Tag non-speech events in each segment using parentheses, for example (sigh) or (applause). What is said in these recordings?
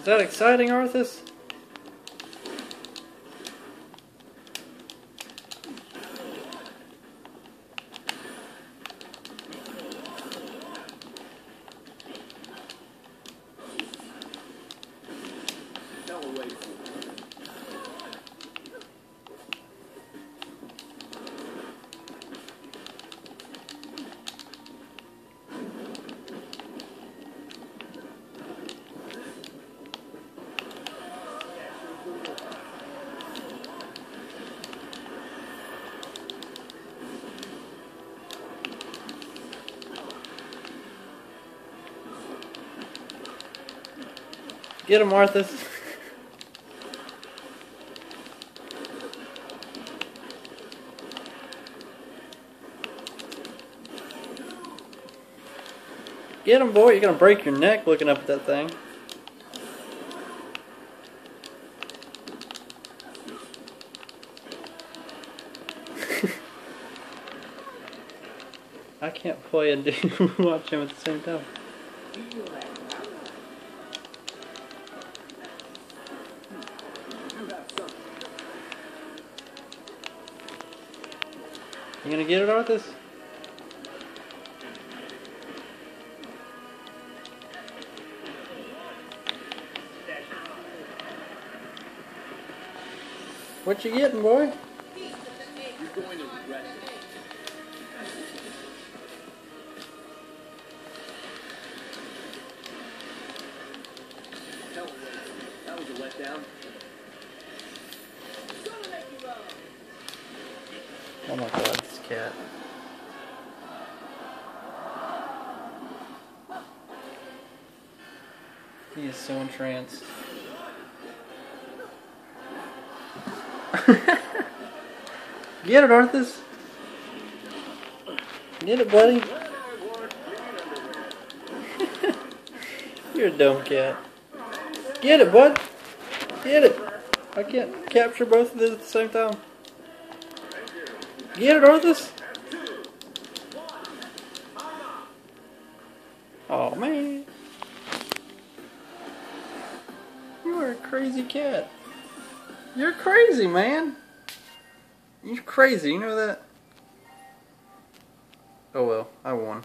Is that exciting, Arthas? Get him, Arthas. Get him, boy. You're going to break your neck looking up at that thing. (laughs) I can't play and (laughs) watch him at the same time. You gonna get it, Arthas? What you getting, boy? That was a letdown. Oh my god, cat. He is so entranced. (laughs) Get it, Arthas. Get it, buddy. (laughs) You're a dumb cat. Get it, bud. Get it. I can't capture both of these at the same time. Get it, Arthas. Oh man. You are a crazy cat. You're crazy, man. You're crazy, you know that? Oh well, I won.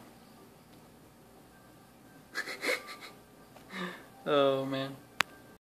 (laughs) oh man.